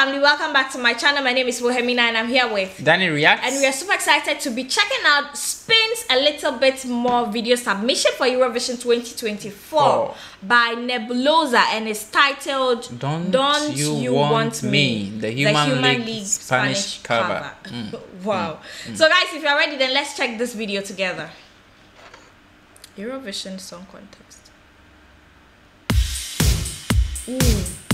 family, welcome back to my channel. My name is Wilhelmina and I'm here with Danny Reacts. and we are super excited to be checking out Spain's a little bit more video submission for Eurovision 2024 Oh. by Nebulossa and it's titled Don't You Want Me? The Human League Spanish cover. Mm. Mm. wow. Mm. So guys, if you're ready, then let's check this video together. Eurovision Song Contest. Ooh.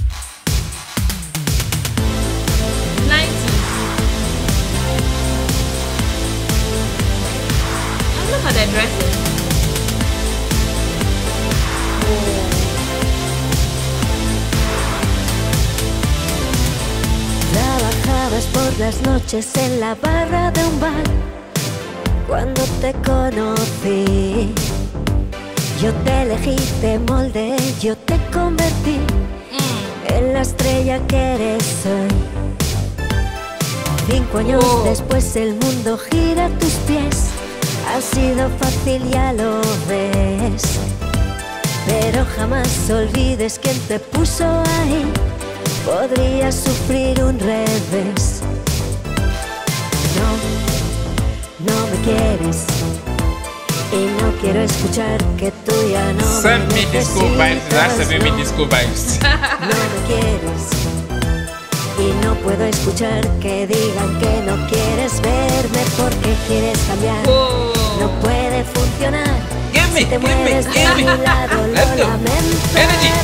Por las noches en la barra de un bar cuando te conocí. Yo te elegí, te moldeé, yo te convertí en la estrella que eres hoy. Cinco años Oh. después el mundo gira a tus pies. Ha sido fácil, ya lo ves. Pero jamás olvides quién te puso ahí. Podrías sufrir un revés. No quiero escuchar que tú ya no Send me disco vibes. Disco vibes. no me quieres y no puedo escuchar que digan que no quieres verme porque quieres cambiar. Whoa. No puede funcionar. Give me, Si te give me, give de me. mi lado, Let's go. energy.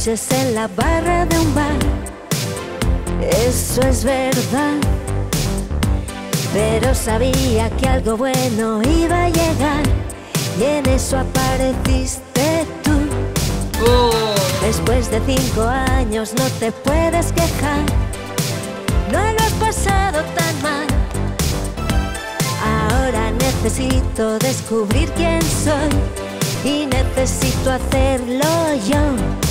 Noches en la barra de un bar. Eso es verdad. Pero sabía que algo bueno iba a llegar. Y en eso apareciste tú. Oh. Después de cinco años no te puedes quejar. No lo has pasado tan mal. Ahora necesito descubrir quién soy y necesito hacerlo yo.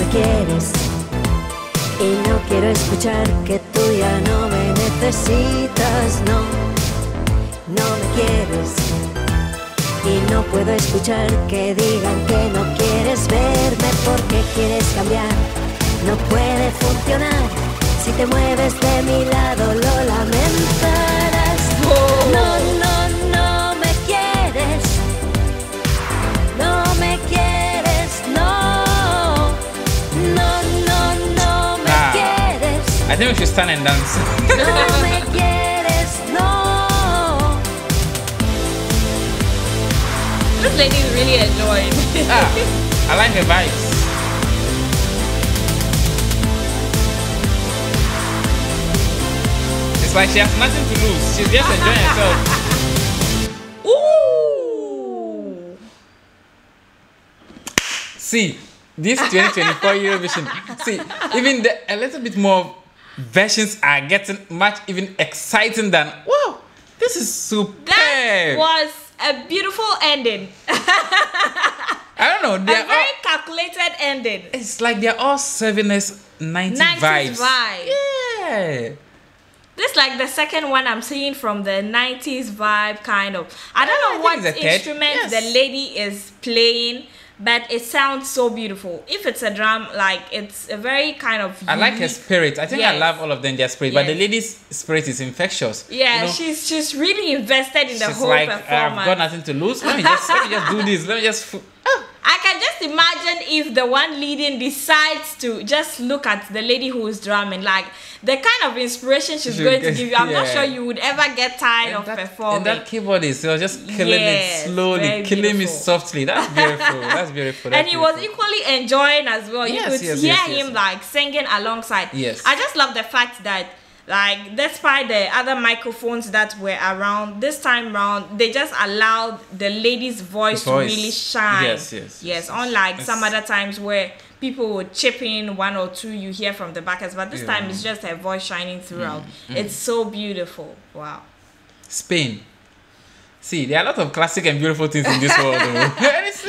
Me quieres y no quiero escuchar que tú ya no me necesitas. No, no me quieres y no puedo escuchar que digan que no quieres verme porque quieres cambiar. No puede funcionar. Si te mueves de mi lado lo lamentarás. No, no, I think we should stand and dance. No quieres. No. This lady is really enjoying. ah, I like the vibes. It's like she has nothing to lose. She's just enjoying herself. Ooh. See, this 2024 Eurovision. See, even the, a little bit more versions are getting much even exciting than. Wow, this is superb. That was a beautiful ending. I don't know. a They're all, very calculated ending. it's like they're all serving us 90 90s vibes. vibe. Yeah. This like the second one I'm seeing from the 90s vibe kind of. I don't know what a instrument Yes. the lady is playing, but it sounds so beautiful. If it's a drum, like it's a very kind of. I like her spirit. I think I love all of them, their spirit. But the lady's spirit is infectious. Yeah, You know, she's she's really invested in the whole like, performance. I've got nothing to lose. Let me just, let me just do this. Let me just. F-. I can just imagine if the one leading decides to just look at the lady who is drumming, like the kind of inspiration she's She'll going to give you. I'm not sure you would ever get tired of that, performing. and that keyboardist, he was just killing Yes, it slowly, killing me beautiful. softly. That's beautiful. That's beautiful. and That's he was equally enjoying as well. You Yes, could yes, hear him like singing alongside. Yes. I just love the fact that like despite the other microphones that were around this time round they just allowed the lady's voice, Voice. to really shine Yes, yes, yes yes, unlike some other times where people would chip in one or two you hear from the backers but this Yeah. time it's just her voice shining throughout Mm, it's so beautiful wow Spain. See, there are a lot of classic and beautiful things in this world. though. And it's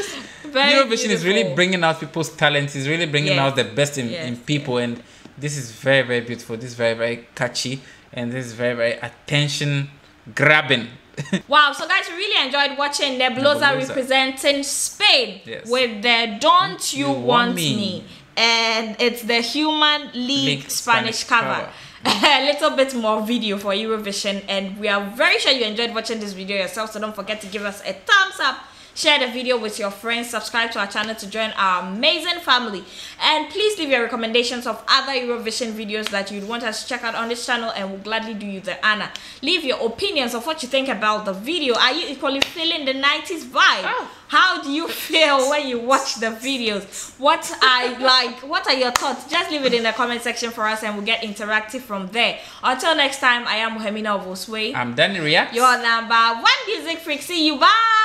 Very Eurovision is really bringing out people's talents. It's really bringing Yes. out the best in, Yes, in people, and this is very, very beautiful. This is very, very catchy, and this is very, very attention grabbing. Wow, so guys, we really enjoyed watching Nebulossa, Nebulossa. representing Spain Yes. with the Don't You, You Want, Want me. Me. And it's the Human League, Spanish, Spanish cover. a little bit more video for Eurovision, and we are very sure you enjoyed watching this video yourself. So don't forget to give us a thumbs up, share the video with your friends, subscribe to our channel to join our amazing family, and please leave your recommendations of other Eurovision videos that you'd want us to check out on this channel, and we'll gladly do you the honor. Leave your opinions of what you think about the video. Are you equally feeling the 90s vibe? Oh. How do you feel when you watch the videos? What are like? What are your thoughts? Just leave it in the comment section for us, and we'll get interactive from there. Until next time, I am Muhamina of Osway. I'm Danny React. Your number one music freak. See you. Bye.